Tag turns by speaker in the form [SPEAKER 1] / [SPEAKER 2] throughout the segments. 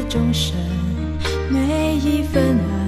[SPEAKER 1] 每个钟声，每一分爱，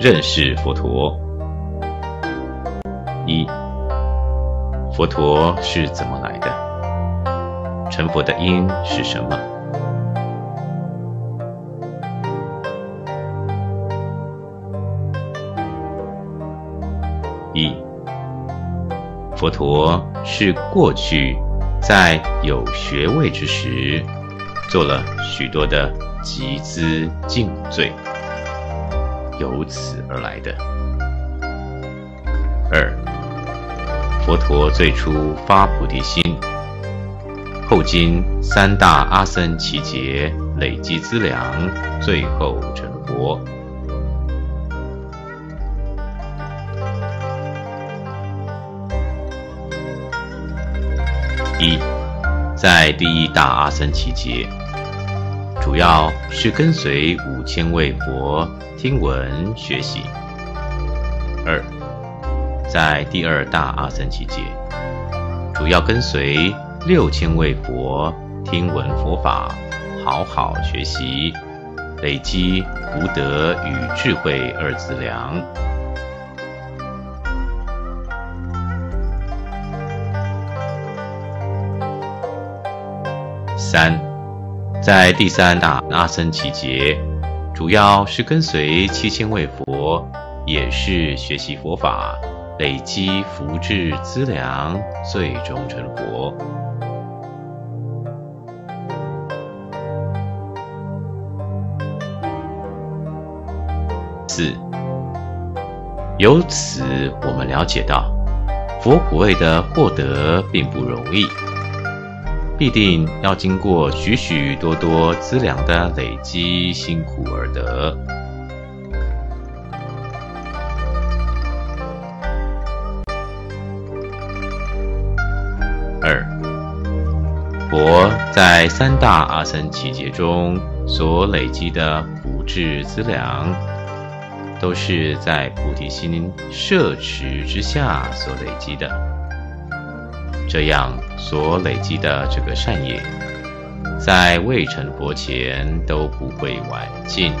[SPEAKER 2] 认识佛陀。一，佛陀是怎么来的？成佛的因是什么？一，佛陀是过去在有学位之时，做了许多的集资净罪。由此而来的。二，佛陀最初发菩提心，后经三大阿僧祇劫累积资粮，最后成佛。一，在第一大阿僧祇劫。主要是跟随五千位佛听闻学习。二，在第二大阿僧祇劫，主要跟随六千位佛听闻佛法，好好学习，累积福德与智慧二资粮。三。在第三大阿僧祇劫，主要是跟随七千位佛，也是学习佛法，累积福智资粮，最终成佛。四，由此我们了解到，佛果位的获得并不容易。必定要经过许许多多资粮的累积，辛苦而得。二，佛在三大阿僧祇劫中所累积的福智资粮，都是在菩提心摄持之下所累积的。这样所累积的这个善业，在未成佛前都不会晚尽。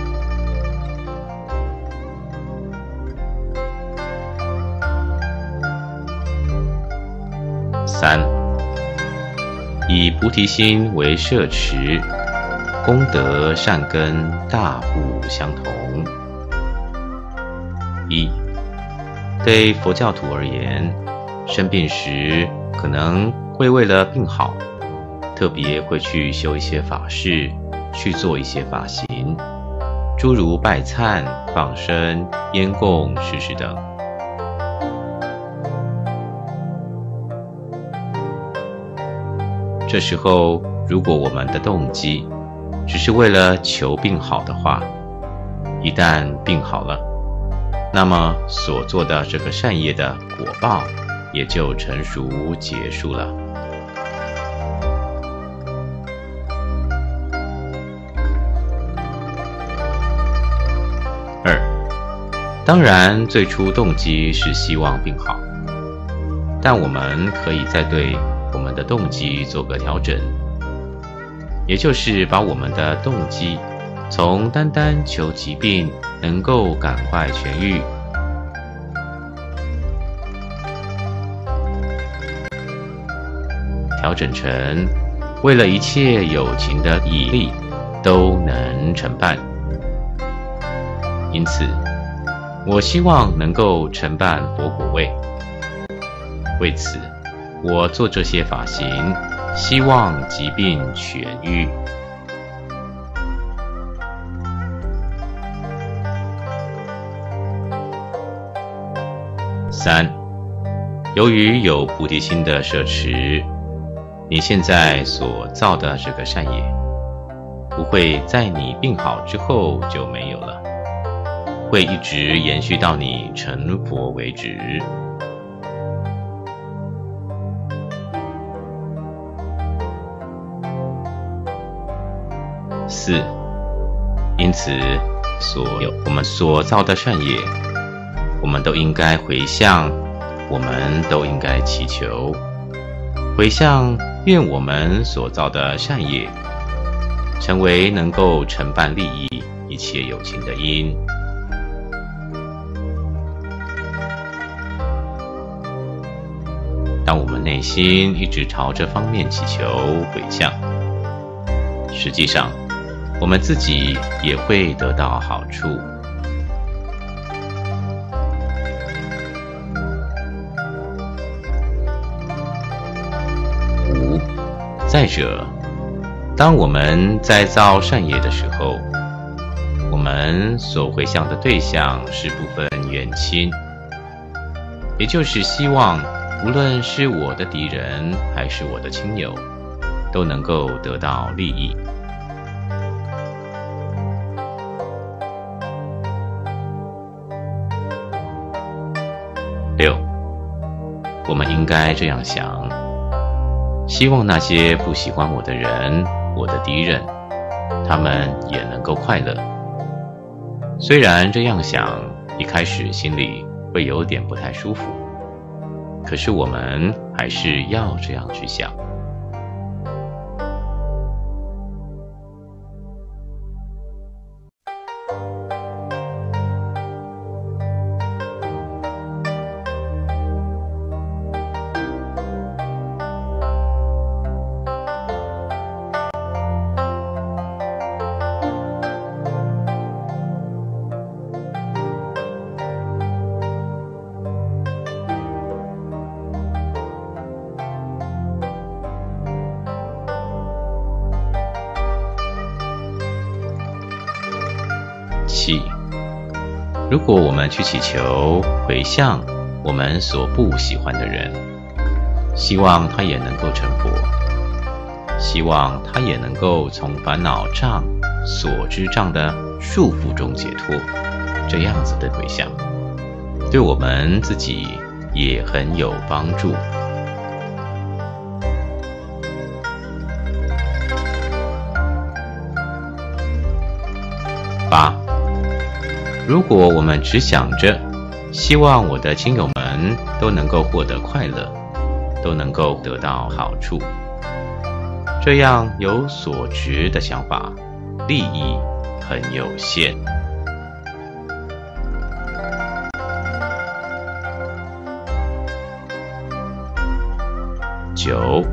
[SPEAKER 2] 三，以菩提心为摄持，功德善根大不相同。一，对佛教徒而言，生病时。可能会为了病好，特别会去修一些法事，去做一些法行，诸如拜忏、放生、烟供、施食等。这时候，如果我们的动机只是为了求病好的话，一旦病好了，那么所做的这个善业的果报。也就成熟结束了。当然最初动机是希望病好，但我们可以再对我们的动机做个调整，也就是把我们的动机从单单求疾病能够赶快痊愈。调整成为了一切友情的毅力都能承办，因此我希望能够承办佛果位，为此，我做这些发型，希望疾病痊愈。三，由于有菩提心的摄持，你现在所造的这个善业，不会在你病好之后就没有了，会一直延续到你成佛为止。四，因此，所有我们所造的善业。我们都应该回向，我们都应该祈求，回向愿我们所造的善业，成为能够承办利益一切有情的因。当我们内心一直朝这方面祈求回向，实际上，我们自己也会得到好处。五再者，当我们在造善业的时候，我们所回向的对象是部分远亲，也就是希望无论是我的敌人还是我的亲友，都能够得到利益。六，我们应该这样想。希望那些不喜欢我的人，我的敌人，他们也能够快乐。虽然这样想，一开始心里会有点不太舒服，可是我们还是要这样去想。去祈求回向我们所不喜欢的人，希望他也能够成佛，希望他也能够从烦恼障、所知障的束缚中解脱，这样子的回向，对我们自己也很有帮助。如果我们只想着希望我的亲友们都能够获得快乐，都能够得到好处，这样有所值的想法，利益很有限。九，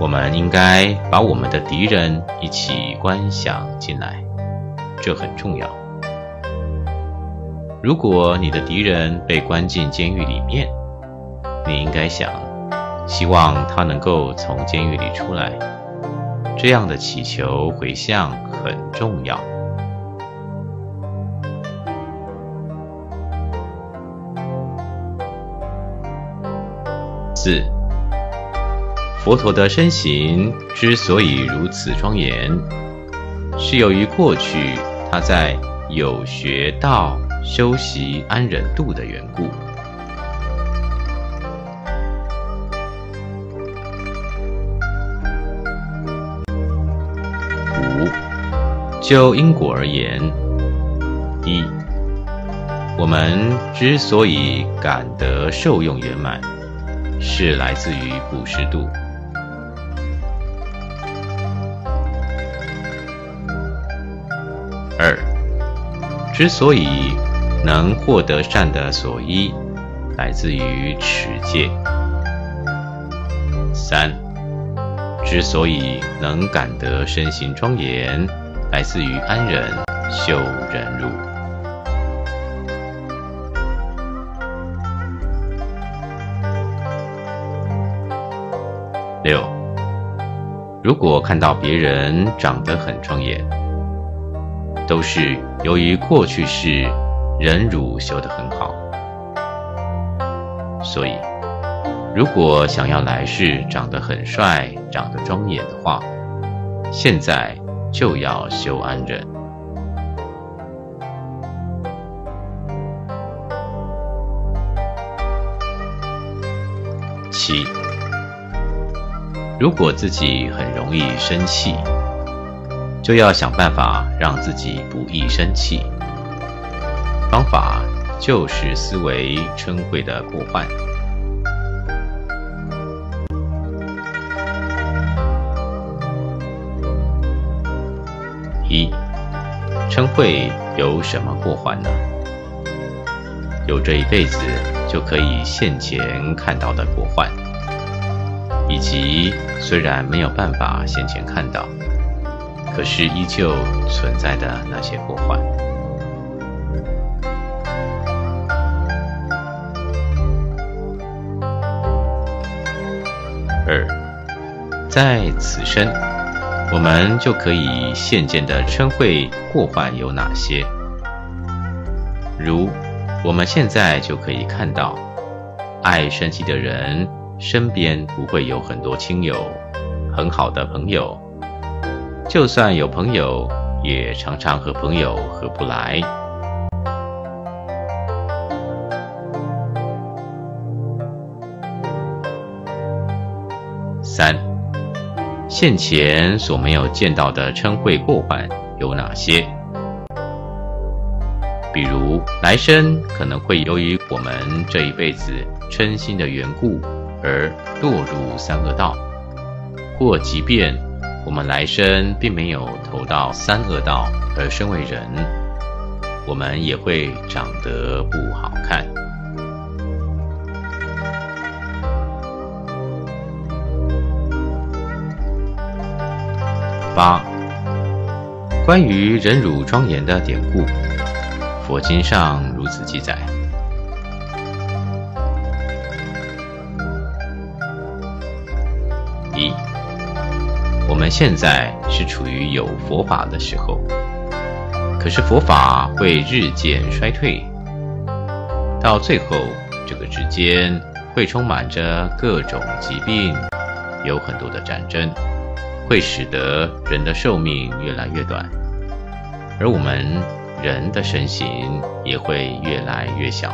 [SPEAKER 2] 我们应该把我们的敌人一起观想进来，这很重要。如果你的敌人被关进监狱里面，你应该想，希望他能够从监狱里出来。这样的祈求回向很重要。四，佛陀的身形之所以如此庄严，是由于过去他在有学道。修习安忍度的缘故。五，就因果而言，一，我们之所以感得受用圆满，是来自于布施度。二，之所以。能获得善的所依，来自于持戒；三，之所以能感得身形庄严，来自于安忍、修忍辱；六，如果看到别人长得很庄严，都是由于过去世。忍辱修得很好。所以，如果想要来世长得很帅、长得庄严的话，现在就要修安忍。七，如果自己很容易生气，就要想办法让自己不易生气。方法就是思维嗔恚的过患。一，嗔恚有什么过患呢？有这一辈子就可以现前看到的过患，以及虽然没有办法现前看到，可是依旧存在的那些过患。二，在此生，我们就可以现见的嗔恚过患有哪些？如。我们现在就可以看到，爱生气的人身边不会有很多亲友，很好的朋友。就算有朋友，也常常和朋友合不来。现前所没有见到的称谓过患有哪些？比如来生可能会由于我们这一辈子嗔心的缘故而堕入三恶道，或即便我们来生并没有投到三恶道而身为人，我们也会长得不好看。八，关于忍辱庄严的典故。佛经上如此记载：一，我们现在是处于有佛法的时候，可是佛法会日渐衰退，到最后这个之间会充满着各种疾病，有很多的战争，会使得人的寿命越来越短，而我们。人的身形也会越来越小。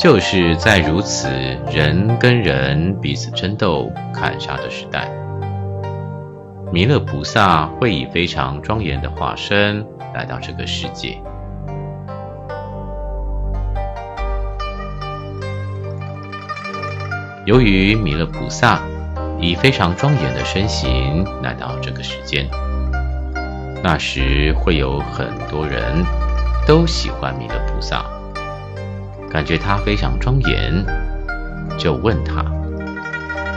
[SPEAKER 2] 就是在如此人跟人彼此争斗、砍杀的时代，弥勒菩萨会以非常庄严的化身来到这个世界。由于弥勒菩萨以非常庄严的身形来到这个世间，那时会有很多人都喜欢弥勒菩萨。感觉他非常庄严，就问他：“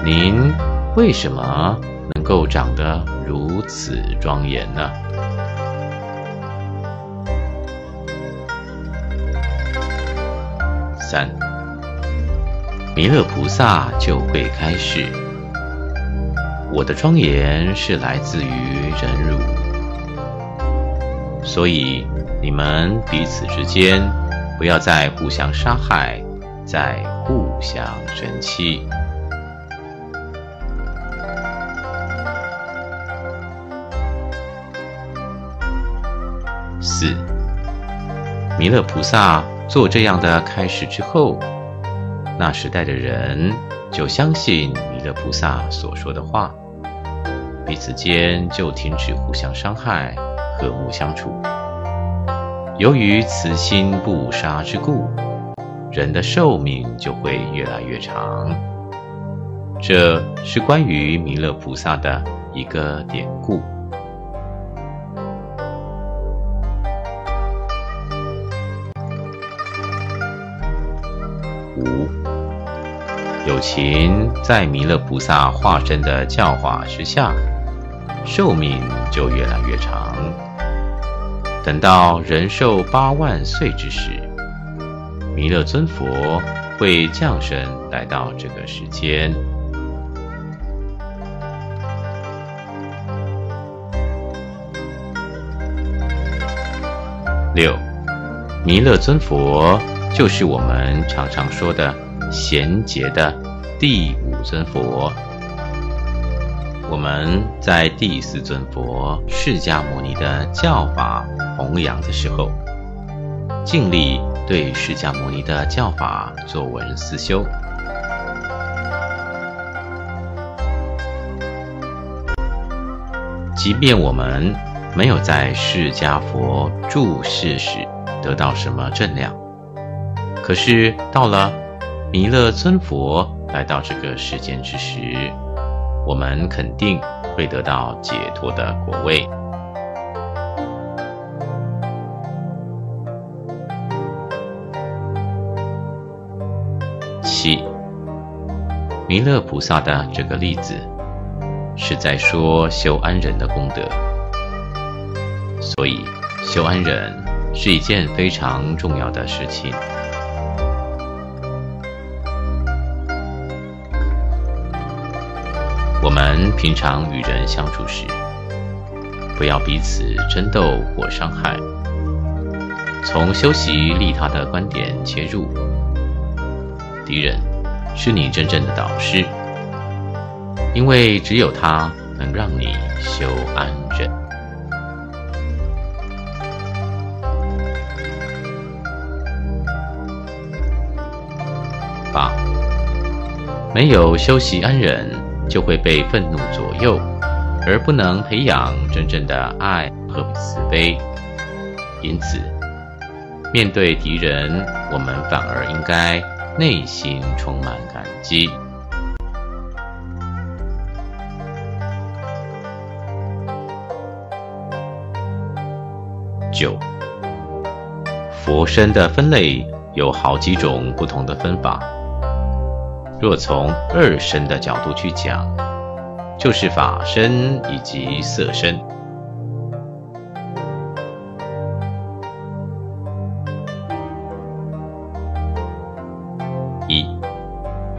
[SPEAKER 2] 您为什么能够长得如此庄严呢？”三，弥勒菩萨就会开示：“我的庄严是来自于忍辱，所以你们彼此之间。”不要再互相杀害，再互相生气。四，弥勒菩萨做这样的开始之后，那时代的人就相信弥勒菩萨所说的话，彼此间就停止互相伤害，和睦相处。由于慈心不杀之故，人的寿命就会越来越长。这是关于弥勒菩萨的一个典故。五，有情在弥勒菩萨化身的教化之下，寿命就越来越长。等到人寿八万岁之时，弥勒尊佛会降生来到这个世间。六，弥勒尊佛就是我们常常说的贤劫的第五尊佛。我们在第四尊佛释迦牟尼的教法弘扬的时候，尽力对释迦牟尼的教法作文思修。即便我们没有在释迦佛住世时得到什么正量，可是到了弥勒尊佛来到这个世间之时，我们肯定会得到解脱的果位。七，弥勒菩萨的这个例子是在说修安忍的功德，所以修安忍是一件非常重要的事情。我们平常与人相处时，不要彼此争斗或伤害。从修习利他的观点切入，敌人是你真正的导师，因为只有他能让你修安忍。八，没有修习安忍。就会被愤怒左右，而不能培养真正的爱和慈悲。因此，面对敌人，我们反而应该内心充满感激。九，佛身的分类有好几种不同的分法。若从二身的角度去讲，就是法身以及色身。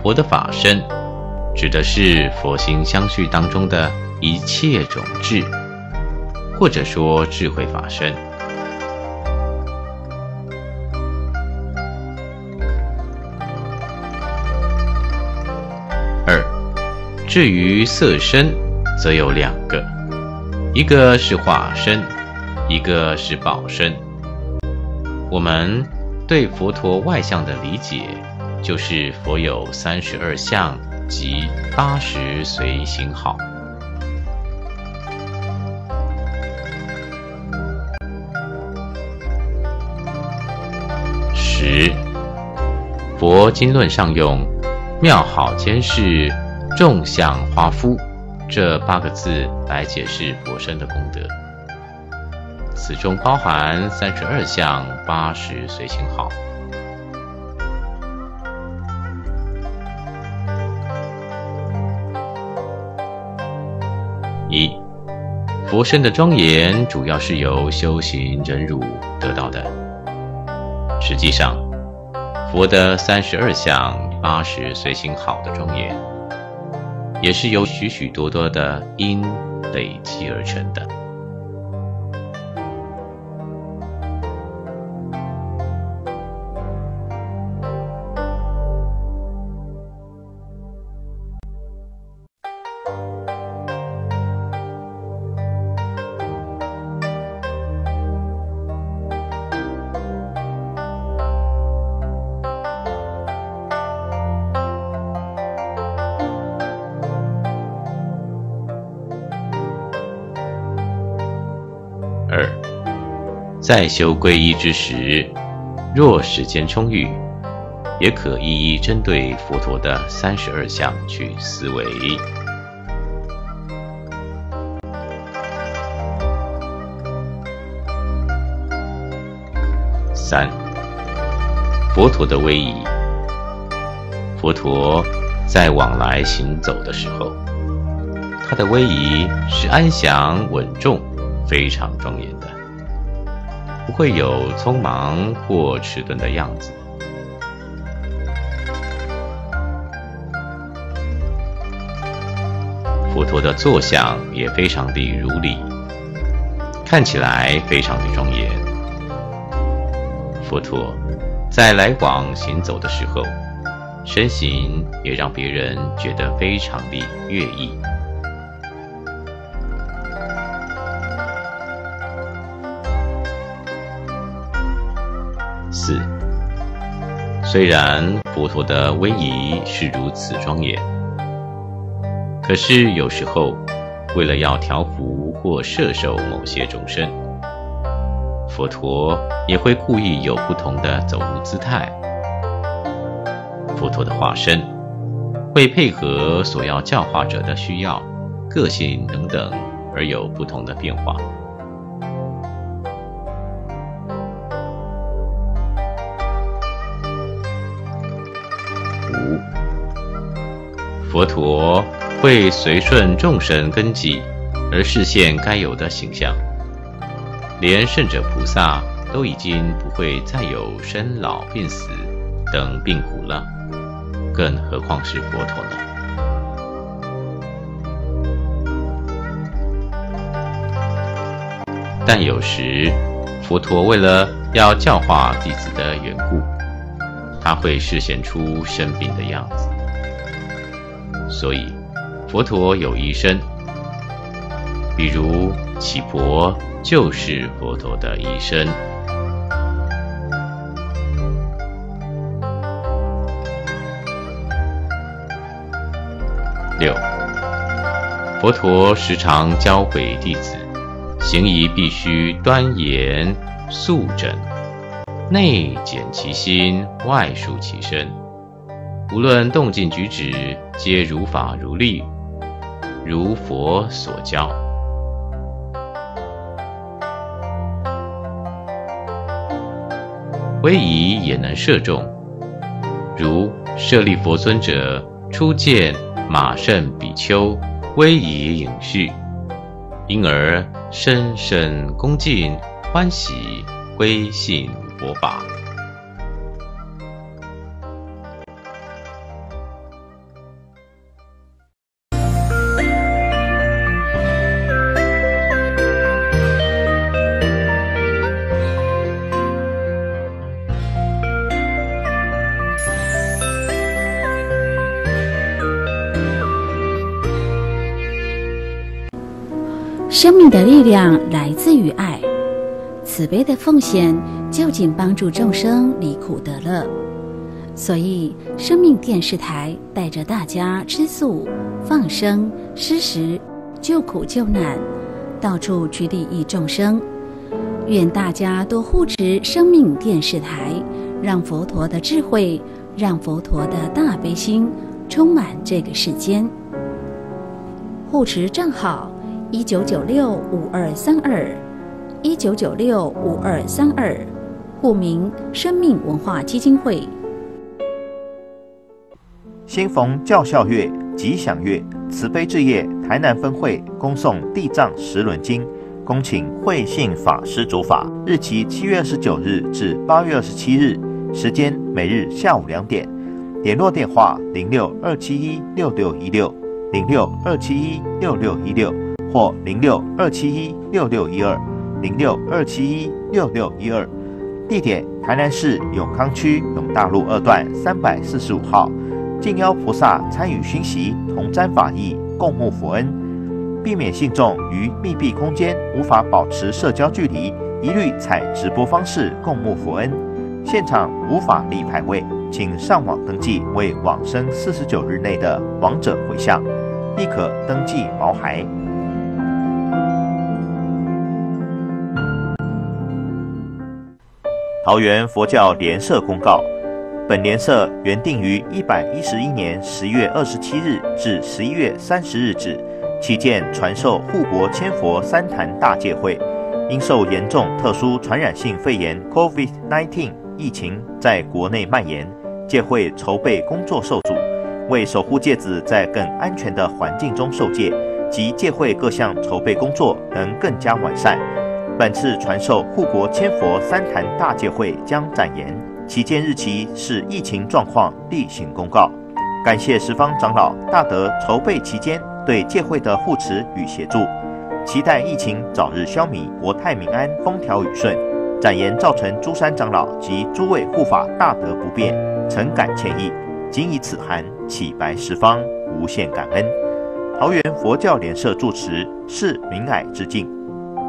[SPEAKER 2] 佛的法身，指的是佛心相续当中的一切种智，或者说智慧法身。二至于色身，则有两个，一个是化身，一个是报身。我们对佛陀外相的理解，就是佛有三十二相及八十随行好。十，佛经论上用妙好监视。众相花夫这八个字来解释佛身的功德，此中包含三十二相八十随行好。佛身的庄严主要是由修行忍辱得到的。实际上，佛的三十二相八十随行好的庄严。也是由许许多多的因累积而成的。在修皈依之时，若时间充裕，也可一一针对佛陀的三十二相去思维。三、佛陀的威仪。佛陀在往来行走的时候，他的威仪是安详稳重，非常庄严的。不会有匆忙或迟钝的样子。佛陀的坐像也非常的如理，看起来非常的庄严。佛陀在来往行走的时候，身形也让别人觉得非常的悦意。虽然佛陀的威仪是如此庄严，可是有时候为了要调伏或摄受某些众生，佛陀也会故意有不同的走路姿态。佛陀的化身会配合所要教化者的需要、个性等等，而有不同的变化。佛陀会随顺众生根基而实现该有的形象，连圣者菩萨都已经不会再有生老病死等病苦了，更何况是佛陀呢？但有时佛陀为了要教化弟子的缘故，他会示现出生病的样子。所以，佛陀有一身，比如乞婆就是佛陀的一身。六，佛陀时常教诲弟子，行仪必须端严肃正，内减其心，外舒其身。无论动静举止，皆如法如律，如佛所教。威仪也能摄众，如舍利佛尊者初见马胜比丘，威仪隐士，因而深深恭敬欢喜，归信佛法。
[SPEAKER 3] 慈悲的奉献就近帮助众生离苦得乐。所以，生命电视台带着大家吃素、放生、施食、救苦救难，到处去利益众生。愿大家多护持生命电视台，让佛陀的智慧，让佛陀的大悲心充满这个世间。护持账号。一九九六五二三二，一九九六五二三二，户名生命文化基金会。
[SPEAKER 4] 新逢教孝月、吉祥月，慈悲置业台南分会恭送地藏十轮经，恭请慧信法师主法，日期七月二十九日至八月二十七日，时间每日下午两点，联络电话零六二七一六六一六零六二七一六六一六。或零六二七一六六一二，零六二七一六六一二，地点台南市永康区永大路二段三百四十五号，敬邀菩萨参与熏习，同沾法益，共沐佛恩，避免信众于密闭空间无法保持社交距离，一律采直播方式共沐佛恩。现场无法立牌位，请上网登记为往生四十九日内的亡者回向，亦可登记毛孩。桃园佛教联社公告，本联社原定于一百一十一年十月二十七日至十一月三十日止，期间传授护国千佛三坛大戒会，因受严重特殊传染性肺炎 （COVID-19） 疫情在国内蔓延，戒会筹备工作受阻。为守护戒子在更安全的环境中受戒，及戒会各项筹备工作能更加完善。本次传授护国千佛三坛大戒会将展延，期间日期是疫情状况例行公告。感谢十方长老大德筹备期间对戒会的护持与协助，期待疫情早日消弭，国泰民安，风调雨顺。展言造成诸山长老及诸位护法大德不便，诚感歉意。谨以此函启白十方，无限感恩。桃园佛教联社住持是明蔼致敬。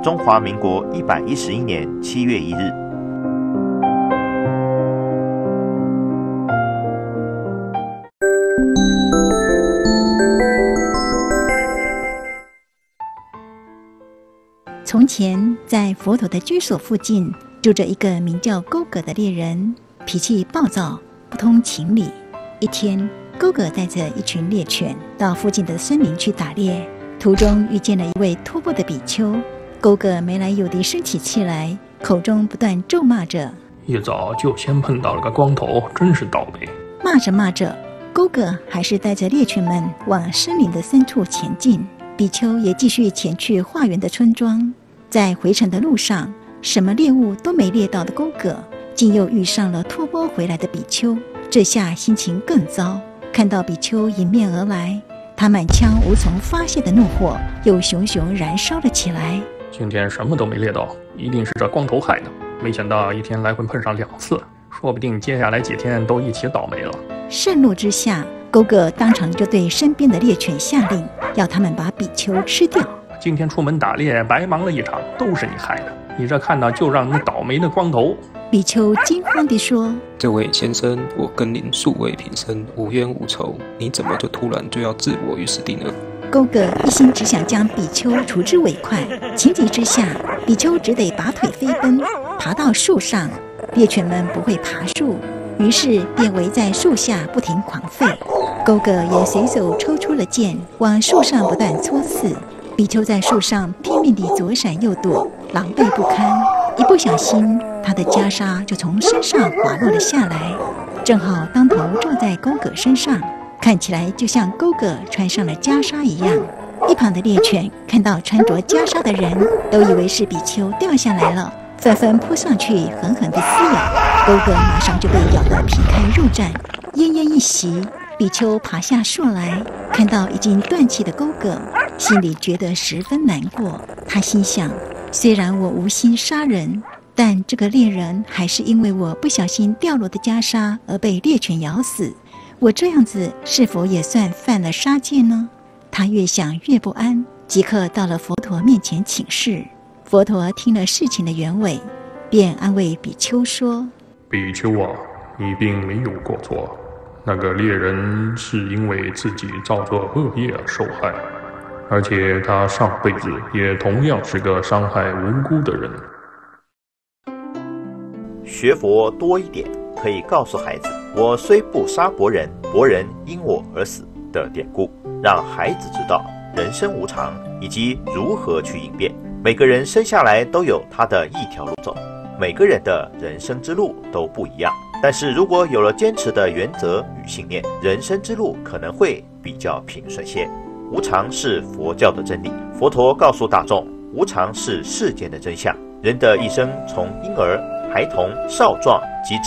[SPEAKER 4] 中华民国一百一十一年七月一日，
[SPEAKER 5] 从前，在佛陀的居所附近住着一个名叫勾葛的猎人，脾气暴躁，不通情理。一天，勾葛带着一群猎犬到附近的森林去打猎，途中遇见了一位托钵的比丘。勾哥没来由地生起气来，口中不断咒骂着：“
[SPEAKER 6] 一早就先碰到了个光头，真是倒霉。”
[SPEAKER 5] 骂着骂着，勾哥还是带着猎犬们往森林的深处前进。比丘也继续前去化缘的村庄。在回程的路上，什么猎物都没猎到的勾哥，竟又遇上了托钵回来的比丘，这下心情更糟。看到比丘迎面而来，他满腔无从发泄的怒火又熊熊燃烧了起来。
[SPEAKER 6] 今天什么都没猎到，一定是这光头害的。没想到一天来回碰上两次，说不定接下来几天都一起倒霉了。
[SPEAKER 5] 盛怒之下，勾哥当场就对身边的猎犬下令，要他们把比丘吃掉。
[SPEAKER 6] 今天出门打猎白忙了一场，都是你害的。你这看到就让你倒霉的光头。
[SPEAKER 5] 比丘惊慌地说：“
[SPEAKER 7] 这位先生，我跟您素未平生，无冤无仇，你怎么就突然就要置我于死地呢？”
[SPEAKER 5] 勾哥一心只想将比丘除之为快，情急之下，比丘只得拔腿飞奔，爬到树上。猎犬们不会爬树，于是便围在树下不停狂吠。勾哥也随手抽出了剑，往树上不断戳刺。比丘在树上拼命地左闪右躲，狼狈不堪。一不小心，他的袈裟就从身上滑落了下来，正好当头撞在勾哥身上。看起来就像勾哥穿上了袈裟一样。一旁的猎犬看到穿着袈裟的人，都以为是比丘掉下来了，纷纷扑上去狠狠地撕咬。勾哥马上就被咬得皮开肉绽。奄奄一息，比丘爬下树来，看到已经断气的勾哥，心里觉得十分难过。他心想：虽然我无心杀人，但这个猎人还是因为我不小心掉落的袈裟而被猎犬咬死。我这样子是否也算犯了杀戒呢？他越想越不安，即刻到了佛陀面前请示。佛陀听了事情的原委，便安慰比丘说：“
[SPEAKER 6] 比丘啊，你并没有过错。那个猎人是因为自己造作恶业而受害，而且他上辈子也同样是个伤害无辜的人。
[SPEAKER 4] 学佛多一点，可以告诉孩子。”我虽不杀伯仁，伯仁因我而死的典故，让孩子知道人生无常以及如何去应变。每个人生下来都有他的一条路走，每个人的人生之路都不一样。但是如果有了坚持的原则与信念，人生之路可能会比较平顺些。无常是佛教的真理，佛陀告诉大众，无常是世间的真相。人的一生从婴儿、孩童、少壮及至。